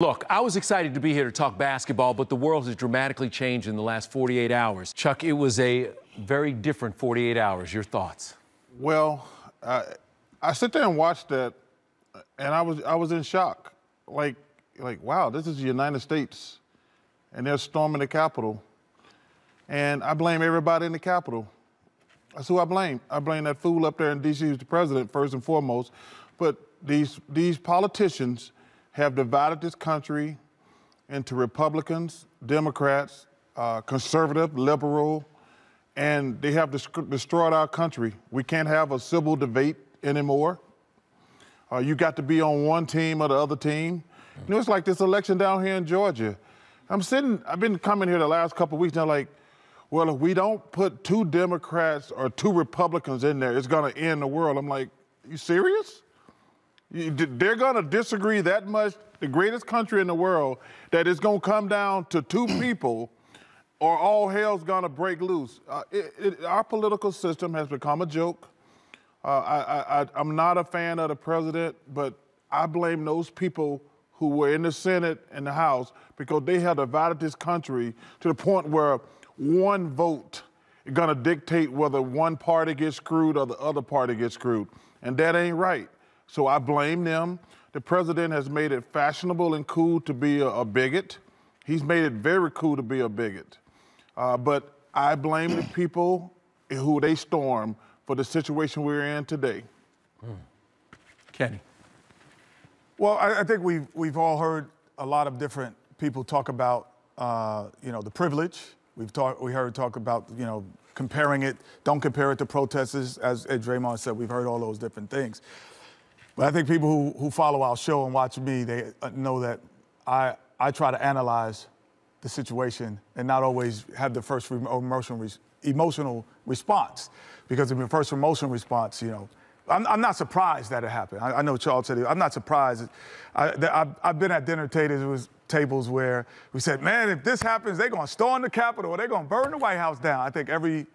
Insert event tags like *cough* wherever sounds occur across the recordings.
Look, I was excited to be here to talk basketball, but the world has dramatically changed in the last 48 hours. Chuck, it was a very different 48 hours. Your thoughts? Well, uh, I sit there and watch that, and I was I was in shock. Like, like wow, this is the United States, and they're storming the Capitol, and I blame everybody in the Capitol. That's who I blame. I blame that fool up there in D.C. who's the president first and foremost, but these these politicians have divided this country into Republicans, Democrats, uh, conservative, liberal, and they have destroyed our country. We can't have a civil debate anymore. Uh, you got to be on one team or the other team. You know, it's like this election down here in Georgia. I'm sitting, I've been coming here the last couple of weeks now, like, well, if we don't put two Democrats or two Republicans in there, it's going to end the world. I'm like, you serious? They're going to disagree that much, the greatest country in the world, that it's going to come down to two *clears throat* people or all hell's going to break loose. Uh, it, it, our political system has become a joke. Uh, I, am not a fan of the president, but I blame those people who were in the Senate and the House because they have divided this country to the point where one vote is going to dictate whether one party gets screwed or the other party gets screwed. And that ain't right. So I blame them. The president has made it fashionable and cool to be a, a bigot. He's made it very cool to be a bigot. Uh, but I blame the people who they storm for the situation we're in today. Hmm. Kenny. Well, I, I, think we've, we've all heard a lot of different people talk about, uh, you know, the privilege. We've talked, we heard talk about, you know, comparing it. Don't compare it to protesters, as, as Draymond said. We've heard all those different things. But I think people who, who follow our show and watch me, they uh, know that I, I try to analyze the situation and not always have the first emotional, emotional response. Because in the first emotional response, you know, I'm, I'm not surprised that it happened. I, I, know Charles said it. I'm not surprised. I, have I've been at dinner tables, tables where we said, man, if this happens, they're going to storm the Capitol or they're going to burn the White House down. I think every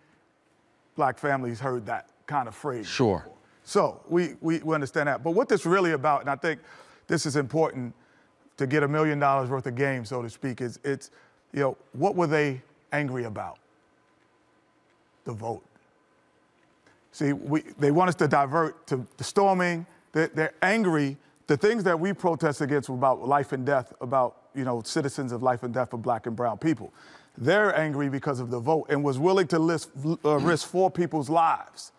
black family's heard that kind of phrase. Sure. So we, we, we understand that. But what this really about, and I think this is important to get a million dollars worth of game, so to speak, is it's, you know, what were they angry about? The vote. See, we, they want us to divert to the storming. They're, they're angry. The things that we protest against were about life and death, about, you know, citizens of life and death for black and brown people. They're angry because of the vote and was willing to list, uh, risk four people's lives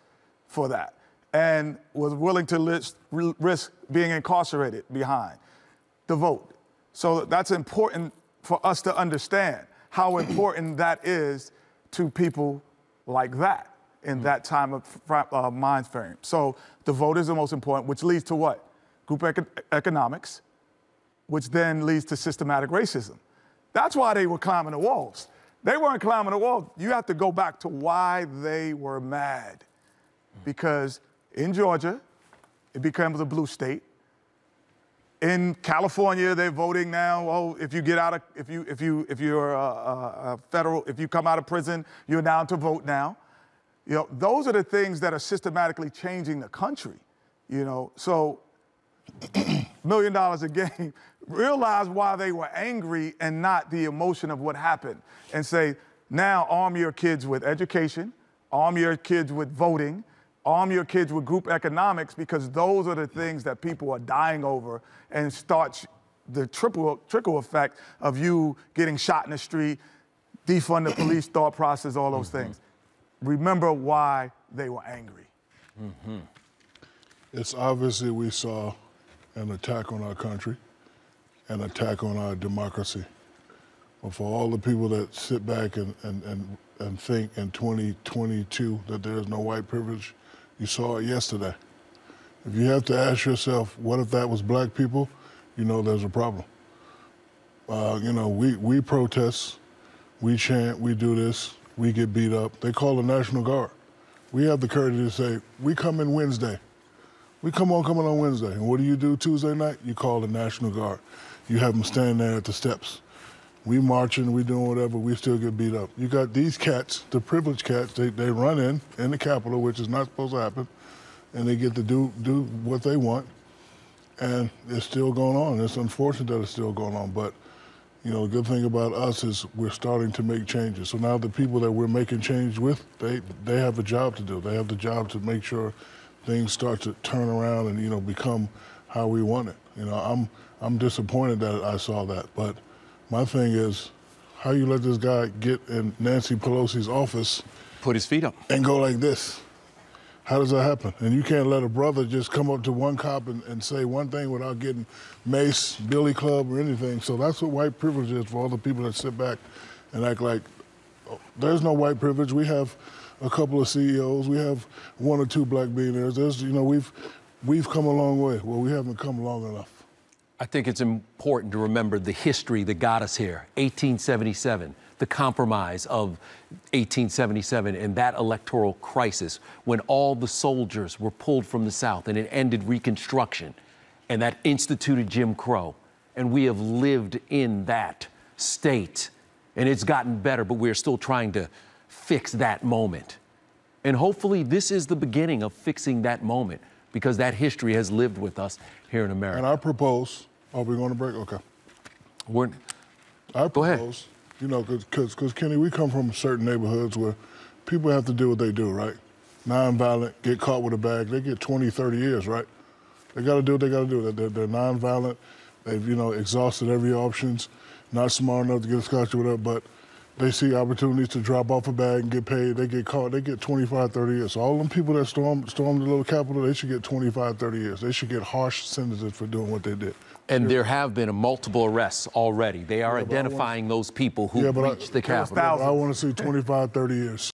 for that and was willing to risk being incarcerated behind the vote. So that's important for us to understand how important that is to people like that in that time of uh, mind frame. So the vote is the most important, which leads to what? Group econ- economics, which then leads to systematic racism. That's why they were climbing the walls. They weren't climbing the walls. You have to go back to why they were mad. Because in Georgia, it becomes a blue state. In California, they're voting now. Oh, if you get out of, if you, if you, if you're a, a, a federal, if you come out of prison, you're down to vote now. You know, those are the things that are systematically changing the country. You know, so *clears throat* million dollars a game. *laughs* Realize why they were angry and not the emotion of what happened, and say, now arm your kids with education, arm your kids with voting arm your kids with group economics because those are the things that people are dying over and starts the triple, trickle effect of you getting shot in the street, defund the police thought process, all those mm-hmm. things. Remember why they were angry. Mm-hmm. It's obviously we saw an attack on our country, an attack on our democracy. But for all the people that sit back and, and, and, and think in 2022 that there's no white privilege, you saw it yesterday. If you have to ask yourself, what if that was black people? You know there's a problem. Uh, you know, we, we protest, we chant, we do this, we get beat up. They call the National Guard. We have the courage to say, we come in Wednesday. We come on coming on Wednesday. And what do you do Tuesday night? You call the National Guard. You have them stand there at the steps. We marching, we doing whatever, we still get beat up. You got these cats, the privileged cats, they, they run in in the Capitol, which is not supposed to happen, and they get to do do what they want. and it's still going on. It's unfortunate that it's still going on, but you know, the good thing about us is we're starting to make changes. So now the people that we're making change with, they they have a job to do. They have the job to make sure things start to turn around and you know become how we want it. You know, I'm I'm disappointed that I saw that, but my thing is, how you let this guy get in Nancy Pelosi's office Put his feet up. and go like this? How does that happen? And you can't let a brother just come up to one cop and, and say one thing without getting mace, billy club, or anything. So that's what white privilege is for all the people that sit back and act like oh, there's no white privilege. We have a couple of CEOs. We have one or two black billionaires. There's, you know, we've we've come a long way. Well, we haven't come long enough. I think it's important to remember the history that got us here 1877, the compromise of 1877, and that electoral crisis when all the soldiers were pulled from the South and it ended Reconstruction and that instituted Jim Crow. And we have lived in that state. And it's gotten better, but we're still trying to fix that moment. And hopefully, this is the beginning of fixing that moment because that history has lived with us here in America. And I propose. Are we going to break? Okay. We're, I Go ahead. propose, you know, because cause cause Kenny, we come from certain neighborhoods where people have to do what they do, right? Nonviolent, get caught with a bag, they get 20, 30 years, right? They got to do what they got to do. They're, they're nonviolent. They've, you know, exhausted every options. Not smart enough to get a scotch or whatever, but they see opportunities to drop off a bag and get paid. They get caught. They get 25, 30 years. So all them people that stormed, stormed the little Capitol, they should get 25, 30 years. They should get harsh sentences for doing what they did. and there have been multiple arrests already. They are Yeah, but I want- identifying those people who Yeah, but I- breached the There was Capitol. thousands. I want to see 25, 30 years.